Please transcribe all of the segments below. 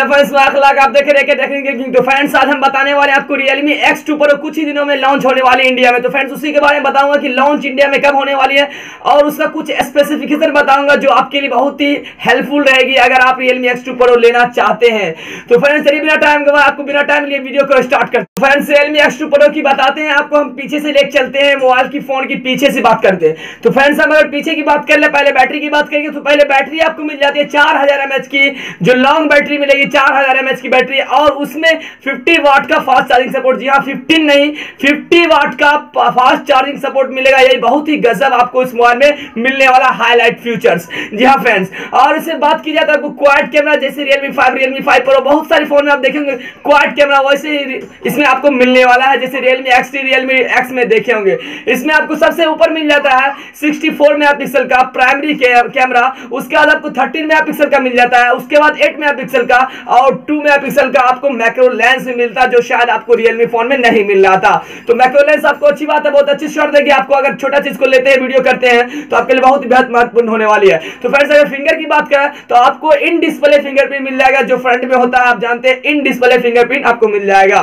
Hello friends मैं अखलाक आप देख रहे देखेंगे तो फ्रेंड्स, आज हम बताने वाले आपको Realme X2 Pro कुछ ही दिनों में लॉन्च होने वाली इंडिया में। तो फ्रेंड्स, उसी के बारे में बताऊँगा कि लॉन्च इंडिया में कब होने वाली है और उसका कुछ स्पेसिफिकेशन बताऊँगा जो आपके लिए बहुत ही हेल्पफुल रहेगी अगर आप Realme X2 Pro लेना चाहते हैं। तो फ्रेंड्स, चलिए बिना टाइम के आपको बिना टाइम लिए वीडियो को स्टार्ट करते हैं। फ्रेंड्स, Realme X2 Pro की बताते हैं, आपको हम पीछे से लेकर चलते हैं मोबाइल की फ़ोन की पीछे से बात करते हैं। तो फ्रेंड्स, हम अगर पीछे की बात कर ले, पहले बैटरी की बात करेंगे तो पहले बैटरी आपको मिल जाती है चार हज़ार की, जो लॉन्ग बैटरी मिलेगी चार हज़ार एमएच की बैटरी है और उसमें 50 वाट का फास्ट चार्जिंग सपोर्ट जी हाँ 15 नहीं 50 वाट का फास्ट चार्जिंग सपोर्ट मिलेगा। यही बहुत ही गजब आपको इस मोबाइल में मिलने वाला हाईलाइट फ्यूचर्स जी हाँ फ्रेंड्स और इससे बात की जाए तो आपको क्वाड कैमरा जैसे Realme five Realme five pro बहुत सारी फ़ोन में आप देखेंगे क्वाड कैमरा वैसे इसमें आपको मिलने वाला है। जैसे Realme X T Realme X में देखे होंगे। इसमें आपको सबसे ऊपर मिल जाता है सिक्सटी फोर मेगा का प्राइमरी कैमरा उसके बाद आपको थर्टीन मेगा का मिल जाता है, उसके बाद एट मेगा का और टू मेगापिक्सल का आपको मैक्रो लेंस भी मिलता जो शायद आपको रियलमी फ़ोन में नहीं मिल रहा था। तो मैक्रो लेंस आपको अच्छी बात है, बहुत अच्छी शॉट देगी आपको। अगर छोटा चीज़ को लेते हैं वीडियो करते हैं तो आपके लिए बहुत बेहद महत्वपूर्ण होने वाली है। तो फ्रेंड्स अगर फिंगर की बात करें तो आपको इन डिस्प्ले फिंगरप्रिंट मिल जाएगा, जो फ्रंट में होता है, आप जानते हैं इन डिस्प्ले फिंगरप्रिंट आपको मिल जाएगा।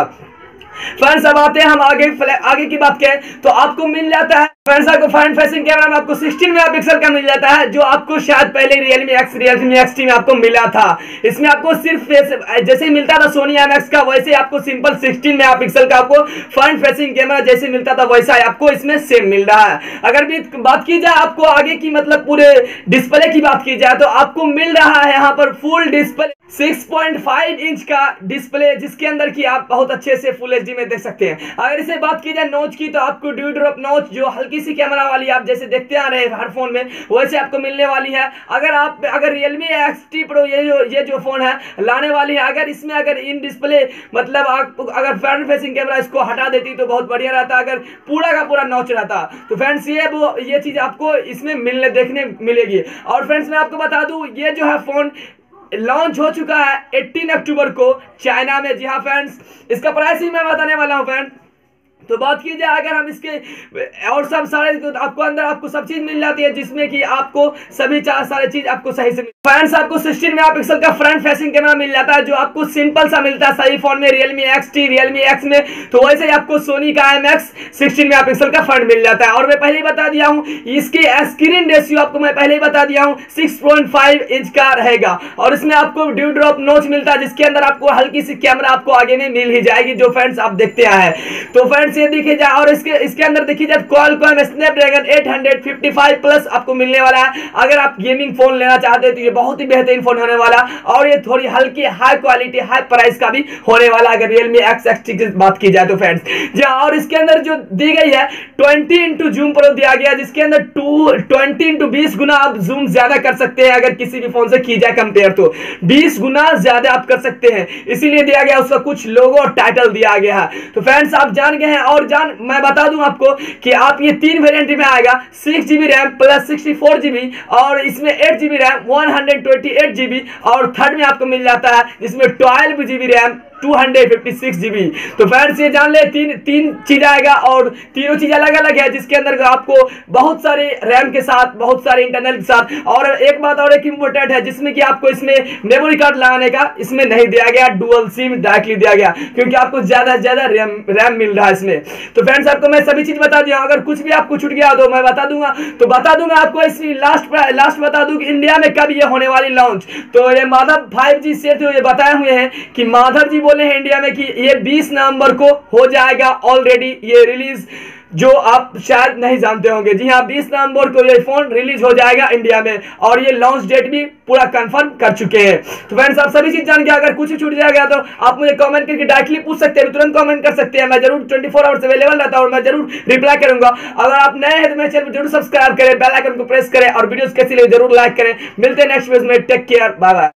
फ्रेंड्स अब आते हैं हम आगे आगे की बात करें तो आपको मिल जाता है फ्रेंड्स आपको फ्रंट फेसिंग कैमरा में आपको 16 मेगापिक्सल का मिल जाता है, जो आपको शायद पहले Realme X Realme X में आपको मिला था। इसमें आपको सिर्फ़ जैसे मिलता था Sony IMX का, वैसे आपको सिंपल 16 मेगापिक्सल का आपको फ्रंट फेसिंग कैमरा जैसे मिलता था, वैसा आपको इसमें सेम मिल रहा है। अगर भी बात की जाए आपको आगे की मतलब पूरे डिस्प्ले की बात की जाए तो आपको मिल रहा है यहाँ पर फुल डिस्प्ले 6.5 इंच का डिस्प्ले जिसके अंदर की आप बहुत अच्छे से फुल एचडी में देख सकते हैं। अगर इसे बात की जाए नोच की तो आपको ड्यू ड्रॉप नोच, जो हल्की सी कैमरा वाली आप जैसे देखते आ रहे हैं हर फ़ोन में, वैसे आपको मिलने वाली है। अगर आप, अगर रियलमी एक्स टी प्रो ये जो ये जो फ़ोन है, लाने वाली है, अगर इसमें अगर इन डिस्प्ले मतलब आप, अगर फ्रंट फेसिंग कैमरा इसको हटा देती तो बहुत बढ़िया रहता, अगर पूरा का पूरा नोच रहता। तो फ्रेंड्स ये वो, ये चीज़ आपको इसमें मिलने, देखने मिलेगी। और फ्रेंड्स मैं आपको बता दूँ, ये जो है फ़ोन लॉन्च हो चुका है 18 अक्टूबर को चाइना में। जी हाँ फ्रेंड्स इसका प्राइस ही मैं बताने वाला हूँ फ्रेंड तो बात की जाए अगर हम इसके, और सब सारे, आपको अंदर आपको सब चीज़ मिल जाती है, जिसमें कि आपको सभी चार सारे चीज़ आपको सही से फ्रेंड्स आपको 16 मेगापिक्सल का फ्रंट फेसिंग कैमरा मिल जाता है, जो आपको सिंपल सा मिलता है, सही फ़ोन में Realme X T Realme X में। तो वैसे ही आपको सोनी का एम एक्स सिक्सटीन मेगा का फ्रंट मिल जाता है। और मैं पहले ही बता दिया हूँ, इसकी स्क्रीन रेशियो आपको मैं पहले ही बता दिया हूँ सिक्स इंच का रहेगा। और इसमें आपको ड्यू ड्रॉप नोच मिलता है, जिसके अंदर आपको हल्की सी कैमरा आपको आगे में मिल ही जाएगी, जो फ्रेंड्स आप देखते आए तो फ्रेंड्स ये देखिए जाए और इसके इसके अंदर देखिए जाए कॉलकॉम स्नैपड्रैगन 855 प्लस आपको मिलने वाला है। अगर आप गेमिंग फ़ोन लेना चाहते हैं तो ये बहुत ही बेहतरीन फ़ोन होने वाला और ये थोड़ी हल्की हाई क्वालिटी हाई प्राइस का भी होने वाला। अगर रियलमी एक्स एक्स की बात की जाए तो फ्रेंड्स जी और इसके अंदर जो दी गई है ट्वेंटी इंटू जूम प्रो दिया गया, जिसके अंदर टू ट्वेंटी इंटू बीस गुना आप जूम ज़्यादा कर सकते हैं अगर किसी भी फ़ोन से की जाए कंपेयर तो। बीस गुना ज़्यादा आप कर सकते हैं। इसीलिए दिया गया, उसका कुछ लोगो और टाइटल दिया गया है। तो फ्रेंड्स आप जान गए हैं, और जान, मैं बता दूँ आपको कि आप ये तीन वेरिएंट में आएगा six GB RAM plus sixty four GB और इसमें eight GB RAM one GB और थर्ड में आपको मिल जाता है जिसमें ट्वेल्व जीबी रैम 256 जीबी तो फ्रेंड्स ये जान ले, तीन तीन चीज़ आएगा और तीनों चीज़ अलग अलग है, जिसके अंदर आपको बहुत सारे रैम के साथ, बहुत सारे इंटरनल के साथ। और एक बात और एक इंपोर्टेंट है, जिसमें कि आपको इसमें मेमोरी कार्ड लगाने का इसमें नहीं दिया गया डुअल सिम डायरेक्टली दिया गया, क्योंकि आपको ज़्यादा ज़्यादा रैम रैम मिल रहा है इसमें। तो फ्रेंड्स आपको मैं सभी चीज़ बता दिया अगर कुछ भी आपको छूट गया तो मैं बता दूँगा। तो बता दूँगा आपको इस लास्ट लास्ट बता दूँ कि इंडिया में कब ये होने वाली लॉन्च तो ये माधव फाइव जी से बताए हुए हैं कि माधव जी बोले हैं इंडिया में कि ये 20 नवंबर को हो जाएगा ऑलरेडी ये रिलीज़ जो आप शायद नहीं जानते होंगे। जी हाँ 20 नवंबर को ये फ़ोन रिलीज़ हो जाएगा इंडिया में और ये लॉन्च डेट भी पूरा कंफर्म कर चुके हैं। तो फ्रेंड्स आप सभी चीज़ जान के अगर कुछ छूट जाएगा तो आप मुझे कमेंट करके डायरेक्टली पूछ सकते हैं। तुरंत कमेंट कर सकते हैं। मैं ज़रूर 24 फोर आवर्स अवेलेबल रहता हूँ मैं ज़रूर रिप्लाई करूँगा। अगर आप नए हैं तो मेरे चैनल को ज़रूर सब्सक्राइब करें बेल आइकन को प्रेस करें और वीडियो कैसी लगे ज़रूर लाइक करें। मिलते हैं नेक्स्ट वीडियो में। Take care bye bye